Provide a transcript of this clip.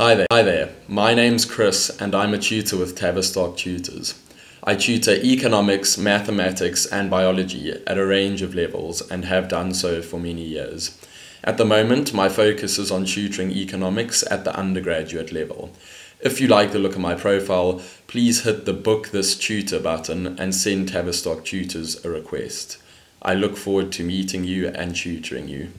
Hi there. Hi there. My name's Chris and I'm a tutor with Tavistock Tutors. I tutor economics, mathematics and biology at a range of levels and have done so for many years. At the moment, my focus is on tutoring economics at the undergraduate level. If you like the look of my profile, please hit the book this tutor button and send Tavistock Tutors a request. I look forward to meeting you and tutoring you.